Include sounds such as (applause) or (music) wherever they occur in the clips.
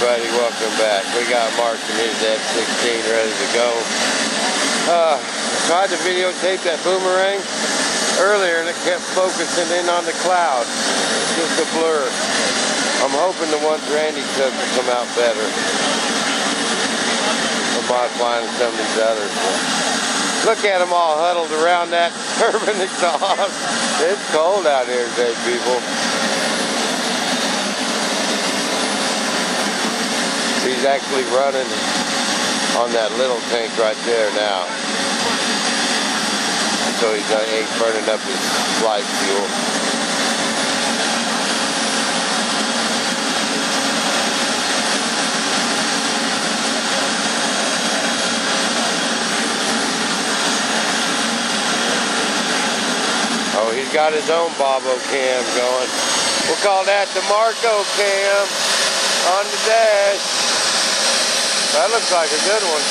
everybody, welcome back. We got Mark and his F-16 ready to go. Uh, tried to videotape that boomerang earlier and it kept focusing in on the clouds. It's just a blur. I'm hoping the ones Randy took will come out better. I'm modifying some of these others. Look at them all huddled around that (laughs) turbine exhaust. It's cold out here today, people. He's actually running on that little tank right there now. So he's uh, ain't burning up his flight fuel. Oh, he's got his own Bobo cam going. We'll call that the Marco cam on the dash. That looks like a good one.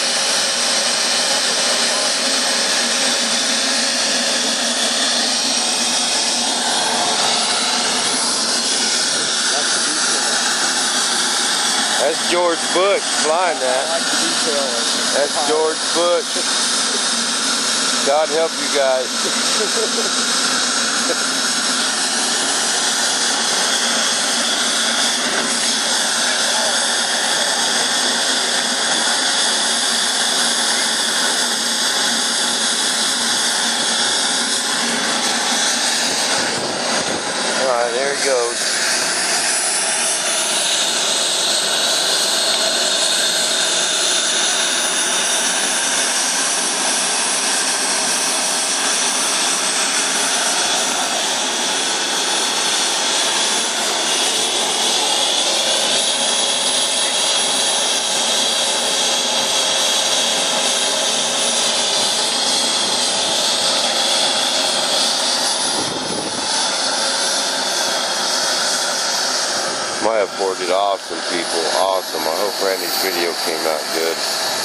That's George Bush flying that. That's George Bush. God help you guys. (laughs) there he goes. Have boarded off people. Awesome. I hope Randy's video came out good.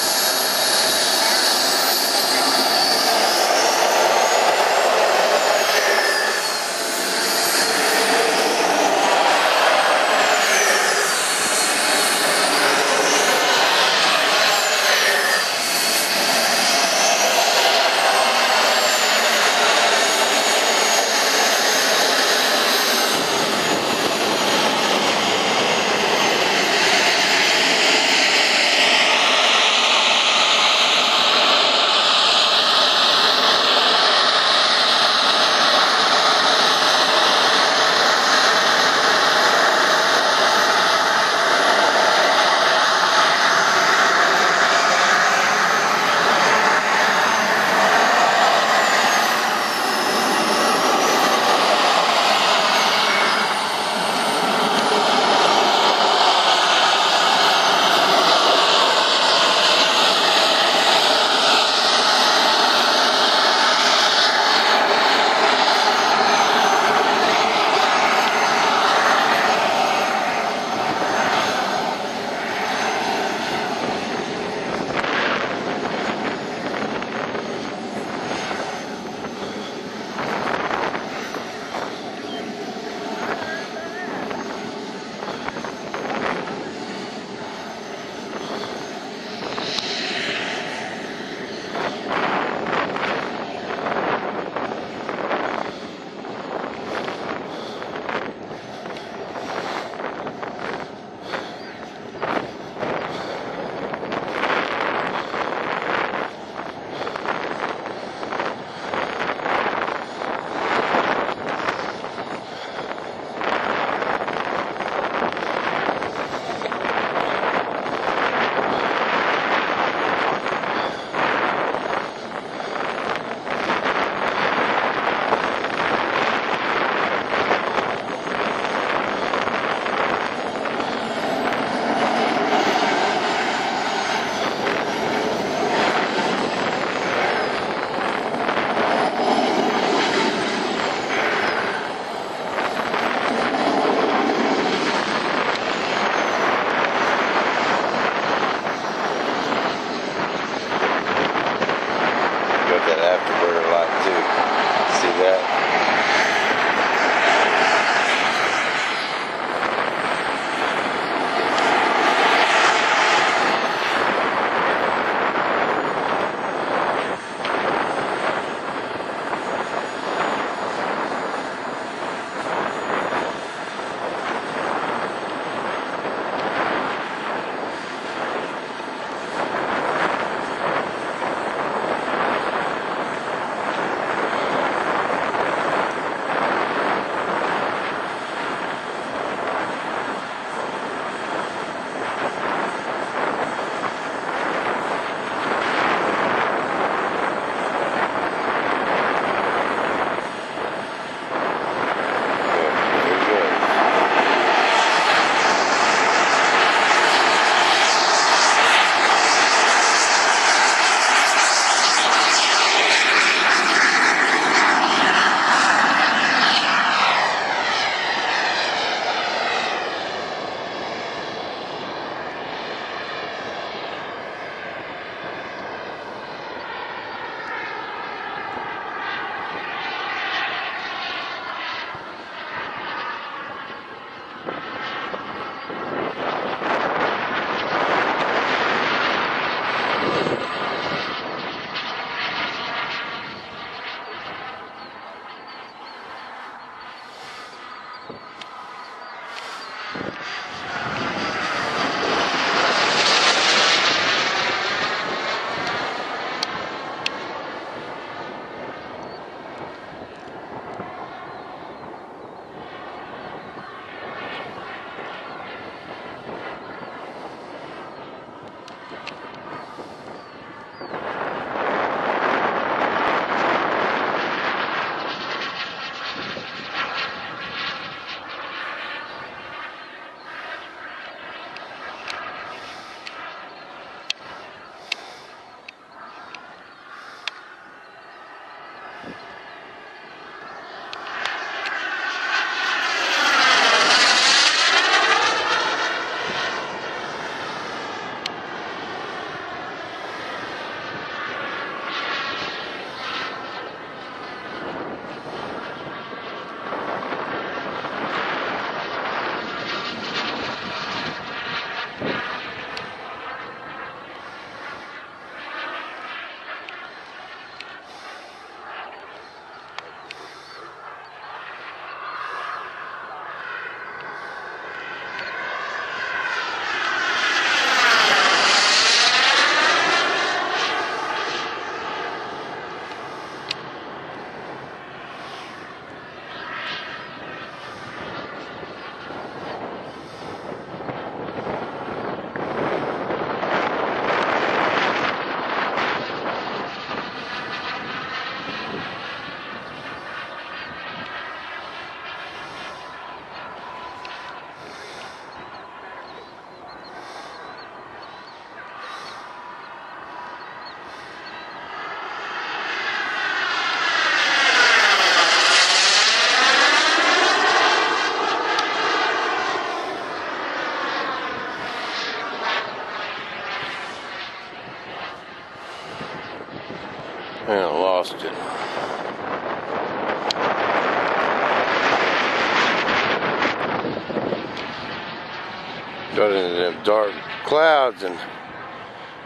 Got into them dark clouds and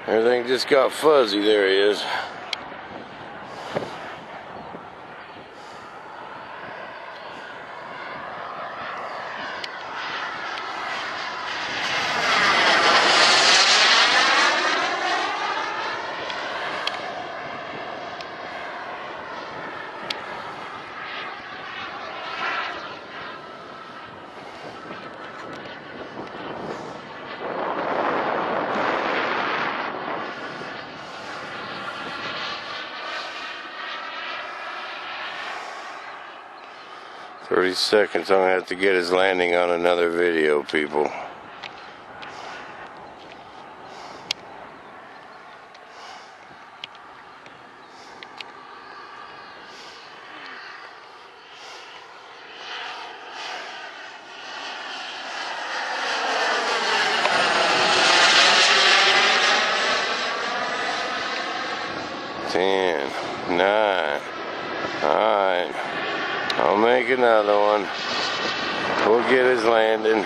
everything just got fuzzy. There he is. Thirty seconds. I'm gonna have to get his landing on another video, people. Another one. We'll get his landing.